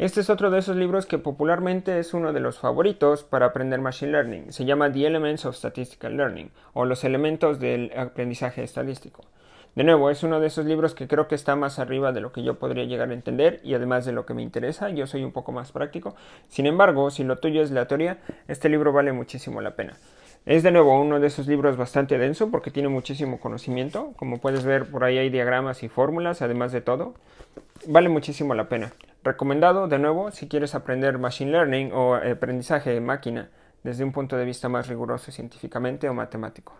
Este es otro de esos libros que popularmente es uno de los favoritos para aprender Machine Learning. Se llama The Elements of Statistical Learning o los elementos del aprendizaje estadístico. De nuevo, es uno de esos libros que creo que está más arriba de lo que yo podría llegar a entender y además de lo que me interesa, yo soy un poco más práctico. Sin embargo, si lo tuyo es la teoría, este libro vale muchísimo la pena. Es de nuevo uno de esos libros bastante denso porque tiene muchísimo conocimiento. Como puedes ver, por ahí hay diagramas y fórmulas, además de todo. Vale muchísimo la pena. Recomendado, de nuevo, si quieres aprender Machine Learning o aprendizaje de máquina desde un punto de vista más riguroso científicamente o matemático.